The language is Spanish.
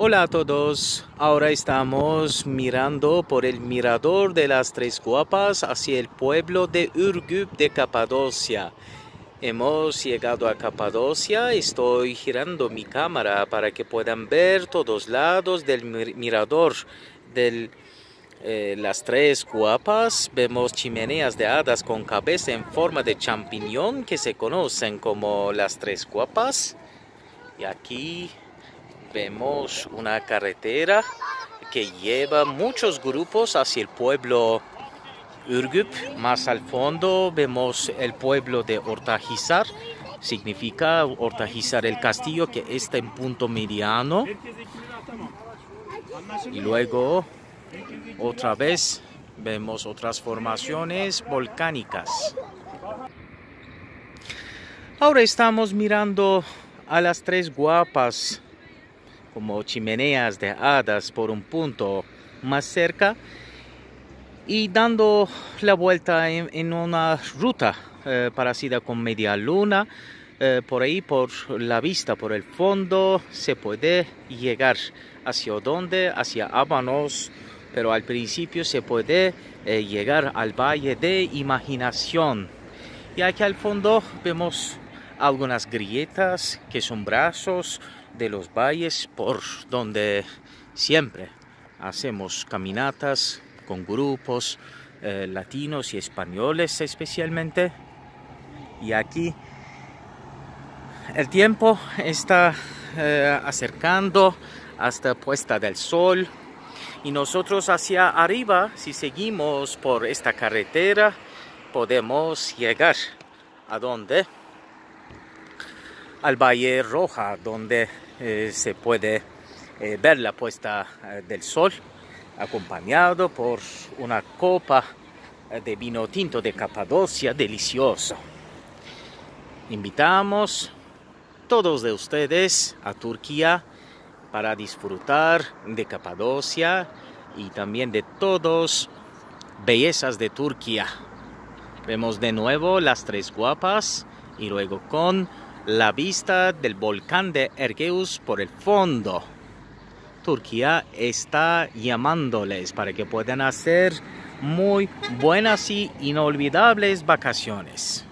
Hola a todos, ahora estamos mirando por el mirador de las Tres Guapas hacia el pueblo de Urgup de Capadocia. Hemos llegado a Capadocia, estoy girando mi cámara para que puedan ver todos lados del mirador de eh, las Tres Guapas. Vemos chimeneas de hadas con cabeza en forma de champiñón que se conocen como las Tres Guapas. Y aquí vemos una carretera que lleva muchos grupos hacia el pueblo Urgup. Más al fondo vemos el pueblo de Hortajizar. Significa Hortajizar el castillo que está en punto mediano. Y luego otra vez vemos otras formaciones volcánicas. Ahora estamos mirando a las tres guapas como chimeneas de hadas por un punto más cerca y dando la vuelta en, una ruta eh, parecida con media luna eh, por ahí por la vista por el fondo se puede llegar hacia donde hacia Ábanos pero al principio se puede eh, llegar al valle de imaginación. Y aquí al fondo vemos algunas grietas que son brazos de los valles por donde siempre hacemos caminatas con grupos eh, latinos y españoles especialmente. Y aquí el tiempo está eh, acercando hasta puesta del sol y nosotros hacia arriba si seguimos por esta carretera podemos llegar a donde al Valle Roja, donde eh, se puede eh, ver la puesta eh, del sol, acompañado por una copa de vino tinto de Capadocia delicioso. Invitamos todos de ustedes a Turquía para disfrutar de Capadocia y también de todos bellezas de Turquía. Vemos de nuevo las tres guapas y luego con la vista del volcán de Ergeus por el fondo. Turquía está llamándoles para que puedan hacer muy buenas y inolvidables vacaciones.